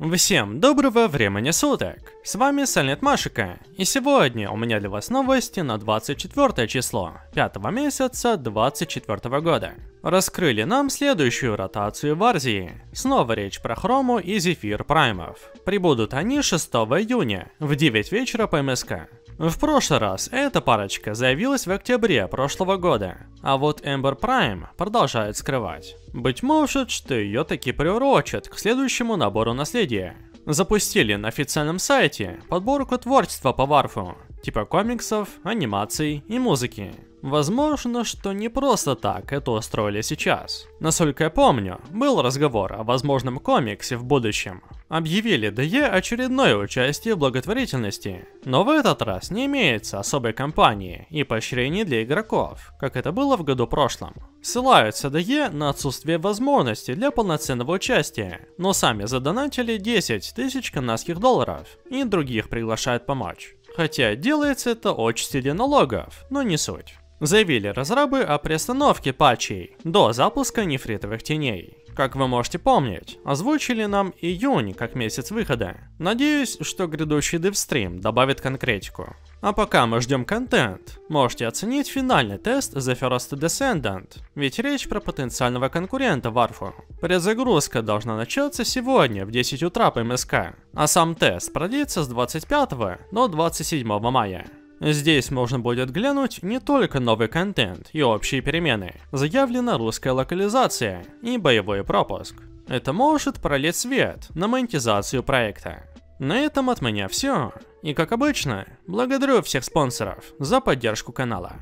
Всем доброго времени суток! С вами Silent Машика, и сегодня у меня для вас новости на 24 число 5 месяца 24 года. Раскрыли нам следующую ротацию в Арзии. Снова речь про Хрому и Зефир Праймов. Прибудут они 6 июня в 9 вечера по МСК. В прошлый раз эта парочка заявилась в октябре прошлого года, а вот Ember Prime продолжает скрывать. Быть может, что ее таки приурочат к следующему набору наследия. Запустили на официальном сайте подборку творчества по Варфу, типа комиксов, анимаций и музыки. Возможно, что не просто так это устроили сейчас. Насколько я помню, был разговор о возможном комиксе в будущем. Объявили ДЕ очередное участие в благотворительности, но в этот раз не имеется особой кампании и поощрений для игроков, как это было в году прошлом. Ссылаются ДЕ на отсутствие возможности для полноценного участия, но сами задонатили 10 тысяч канадских долларов и других приглашают помочь. Хотя делается это очень стиле налогов, но не суть заявили разрабы о приостановке патчей до запуска нефритовых теней. Как вы можете помнить, озвучили нам июнь как месяц выхода. Надеюсь, что грядущий девстрим добавит конкретику. А пока мы ждем контент, можете оценить финальный тест The First Descendant, ведь речь про потенциального конкурента Варфу. Предзагрузка должна начаться сегодня в 10 утра по МСК, а сам тест продлится с 25 до 27 мая. Здесь можно будет глянуть не только новый контент и общие перемены, заявлена русская локализация и боевой пропуск. Это может пролить свет на монетизацию проекта. На этом от меня все. И как обычно, благодарю всех спонсоров за поддержку канала.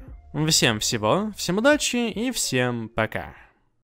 Всем всего, всем удачи и всем пока.